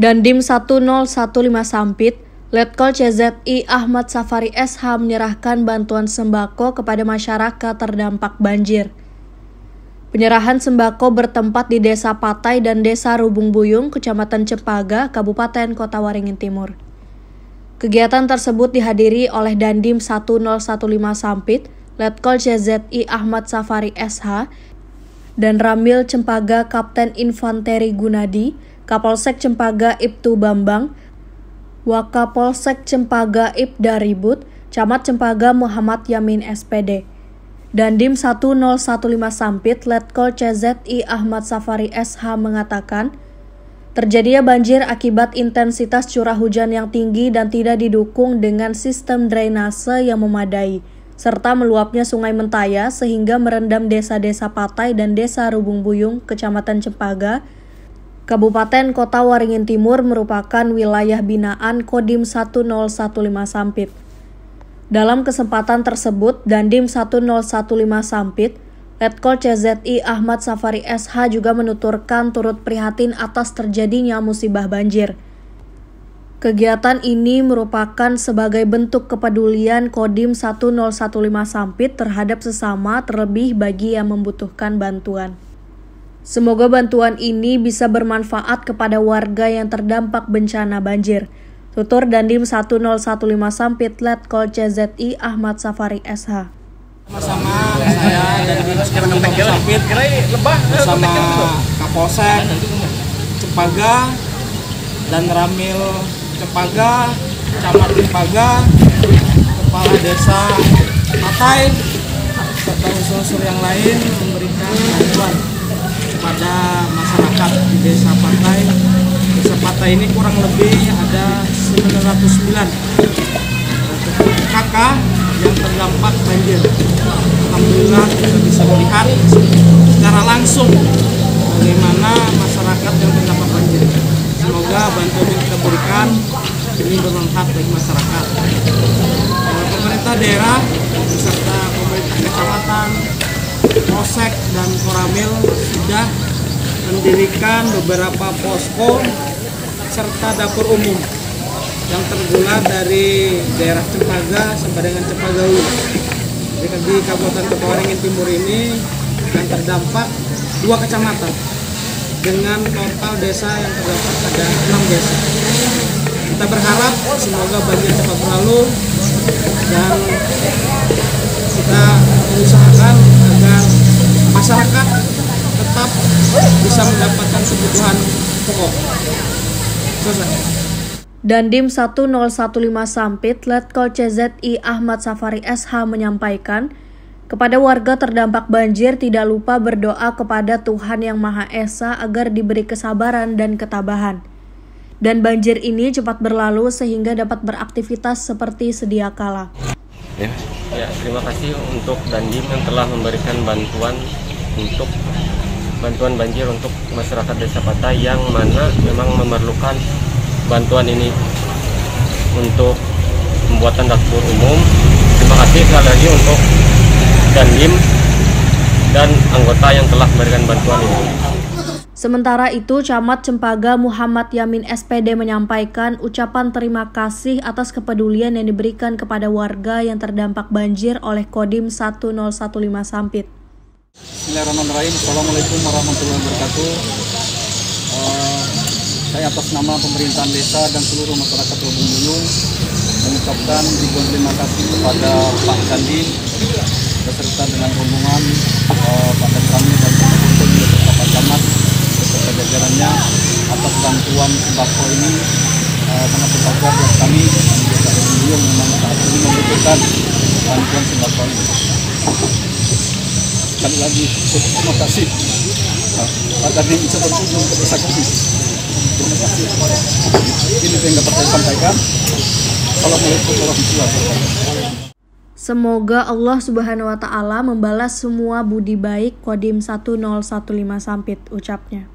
Dan Dim 1015 Sampit, Letkol CZI Ahmad Safari SH menyerahkan bantuan sembako kepada masyarakat terdampak banjir. Penyerahan sembako bertempat di Desa Patai dan Desa Rubung Buyung, Kecamatan Cepaga, Kabupaten Kota Waringin Timur. Kegiatan tersebut dihadiri oleh Dandim 1015 Sampit, Letkol CZI Ahmad Safari SH, dan Ramil Cempaga Kapten Infanteri Gunadi, Kapolsek Cempaga Ibtu Bambang, Wakapolsek Cempaga Ibda Ribut, Camat Cempaga Muhammad Yamin SPD. Dandim 1015 Sampit Letkol CZI Ahmad Safari SH mengatakan, terjadinya banjir akibat intensitas curah hujan yang tinggi dan tidak didukung dengan sistem drainase yang memadai, serta meluapnya sungai Mentaya sehingga merendam desa-desa Patai dan desa Rubung Buyung, Kecamatan Cempaga, Kabupaten Kota Waringin Timur merupakan wilayah binaan Kodim 1015 Sampit. Dalam kesempatan tersebut, Dandim 1015 Sampit, Letkol CZI Ahmad Safari SH juga menuturkan turut prihatin atas terjadinya musibah banjir. Kegiatan ini merupakan sebagai bentuk kepedulian Kodim 1015 Sampit terhadap sesama terlebih bagi yang membutuhkan bantuan. Semoga bantuan ini bisa bermanfaat kepada warga yang terdampak bencana banjir. Tutur Dandim 1015 Sampit Letkol CZI Ahmad Safari SH. Sama-sama saya Dinas Kominfo Sampit bersama Kapolsek Cepaga dan Ramil Cepaga, Camat Cepaga, Kepala Desa Patai, serta unsur-unsur yang lain memberikan bantuan kepada masyarakat di Desa Pantai. Desa Pantai ini kurang lebih ada 909 kakak yang terdampak banjir. Alhamdulillah kita bisa melihat secara langsung bagaimana masyarakat yang terdampak banjir. Semoga bantuan yang kita berikan ini bermanfaat bagi masyarakat. Pemerintah daerah beserta pemerintah kecamatan, Polsek dan Koramil sudah mendirikan beberapa posko serta dapur umum yang tergulat dari daerah Cepaga sampai dengan Cepagawi. Jadi di Kabupaten Kepawaringin Timur ini yang terdampak dua kecamatan dengan total desa yang terdampak ada enam desa. Kita berharap semoga banjir cepat berlalu dan kita mengusahakan agar masyarakat tetap bisa mendapatkan kebutuhan pokok. Selesai. Dandim 1015 Sampit, Letkol CZI Ahmad Safari SH menyampaikan, kepada warga terdampak banjir tidak lupa berdoa kepada Tuhan Yang Maha Esa agar diberi kesabaran dan ketabahan. Dan banjir ini cepat berlalu sehingga dapat beraktivitas seperti sedia kala. Ya. ya, terima kasih untuk Dandim yang telah memberikan bantuan untuk bantuan banjir untuk masyarakat Desa Patai yang mana memang memerlukan bantuan ini untuk pembuatan dapur umum. Terima kasih sekali lagi untuk Dandim dan anggota yang telah memberikan bantuan ini. Sementara itu, Camat Cempaga Muhammad Yamin SPD menyampaikan ucapan terima kasih atas kepedulian yang diberikan kepada warga yang terdampak banjir oleh Kodim 1015 Sampit. Bismillahirrahmanirrahim. Assalamualaikum warahmatullahi wabarakatuh. Uh, saya atas nama pemerintahan desa dan seluruh masyarakat Lubung Buyung mengucapkan ribuan terima kasih kepada Pak Dandim beserta dengan rombongan uh, Pak Kami dan Pak Camat jajarannya atas bantuan sembako ini uh, sangat berbahagia buat kami. Desa Buyung memang saat ini membutuhkan bantuan sembako ini. Sekali lagi terima kasih. Pak bisa berkunjung ke desa kami terima kasih. Ini yang dapat saya sampaikan. Assalamualaikum warahmatullahi wabarakatuh. Semoga Allah Subhanahu wa taala membalas semua budi baik Kodim 1015 Sampit ucapnya.